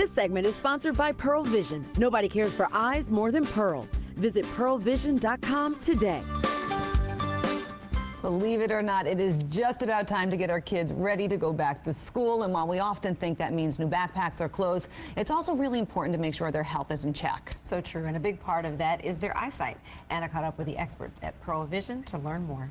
This segment is sponsored by Pearle Vision. Nobody cares for eyes more than Pearle. Visit pearlevision.com today. Believe it or not, it is just about time to get our kids ready to go back to school. And while we often think that means new backpacks or clothes, it's also really important to make sure their health is in check. So true, and a big part of that is their eyesight. Anna caught up with the experts at Pearle Vision to learn more.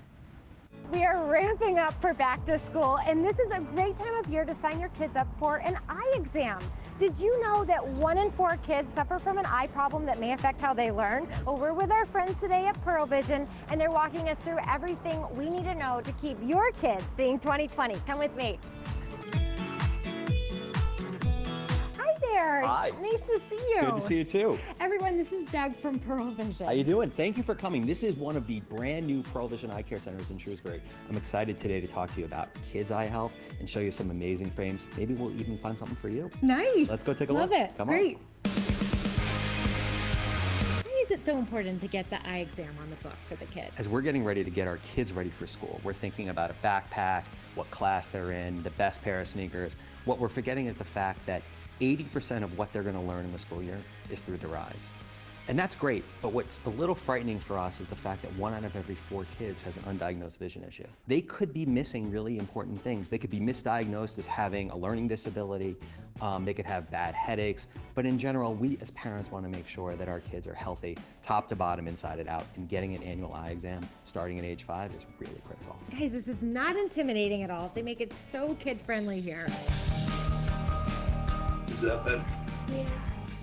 We are ramping up for back to school, and this is a great time of year to sign your kids up for an eye exam. Did you know that one in four kids suffer from an eye problem that may affect how they learn? Well, we're with our friends today at Pearle Vision, and they're walking us through everything we need to know to keep your kids seeing 2020. Come with me. Hi. Hi. Nice to see you. Good to see you too. Everyone, this is Doug from Pearle Vision. How you doing? Thank you for coming. This is one of the brand new Pearle Vision Eye Care Centers in Shrewsbury. I'm excited today to talk to you about kids' eye health and show you some amazing frames. Maybe we'll even find something for you. Nice. Let's go take a Love look. Love it. Come Great. Why is it so important to get the eye exam on the book for the kids? As we're getting ready to get our kids ready for school, we're thinking about a backpack, what class they're in, the best pair of sneakers. What we're forgetting is the fact that 80% of what they're going to learn in the school year is through their eyes. And that's great, but what's a little frightening for us is the fact that one out of every four kids has an undiagnosed vision issue. They could be missing really important things. They could be misdiagnosed as having a learning disability, um, they could have bad headaches, but in general, we as parents want to make sure that our kids are healthy, top to bottom, inside and out, and getting an annual eye exam starting at age five is really critical. Guys, this is not intimidating at all. They make it so kid friendly here. Is that better?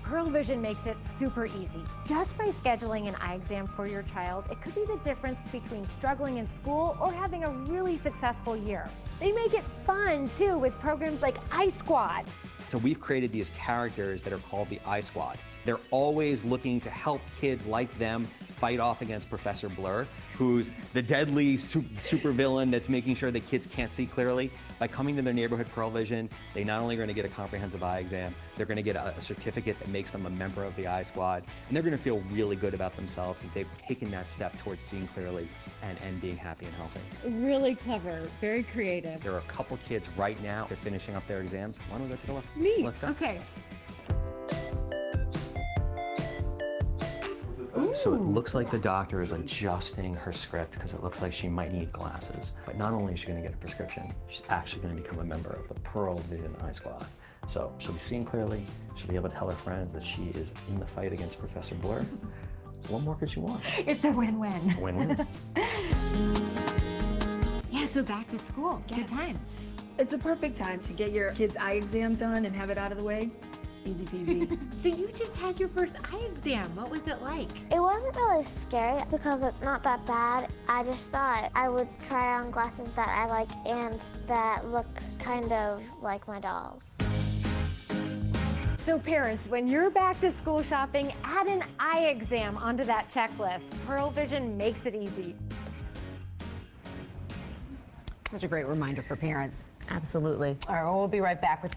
Pearle Vision makes it super easy. Just by scheduling an eye exam for your child, it could be the difference between struggling in school or having a really successful year. They make it fun too with programs like Eye Squad. So we've created these characters that are called the Eye Squad. They're always looking to help kids like them fight off against Professor Blur, who's the deadly su- supervillain that's making sure that kids can't see clearly. By coming to their neighborhood Pearle Vision, they not only are going to get a comprehensive eye exam, they're going to get a, a certificate that makes them a member of the Eye Squad, and they're going to feel really good about themselves that they've taken that step towards seeing clearly and, and being happy and healthy. Really clever, very creative. There are a couple kids right now, they're finishing up their exams. Why don't we go take a look? Neat. Let's go. Okay. So it looks like the doctor is adjusting her script because it looks like she might need glasses. But not only is she going to get a prescription, she's actually going to become a member of the Pearle Vision Eye Squad. So she'll be seeing clearly. She'll be able to tell her friends that she is in the fight against Professor Blur. What more could she want? It's a win-win. Win-win. Yeah, so back to school. Good time. It's a perfect time to get your kid's eye exam done and have it out of the way. Easy peasy. So you just had your first eye exam. What was it like? It wasn't really scary because it's not that bad. I just thought I would try on glasses that I like and that look kind of like my dolls. So parents, when you're back to school shopping, add an eye exam onto that checklist. Pearle Vision makes it easy. Such a great reminder for parents. Absolutely. All right, well, we'll be right back with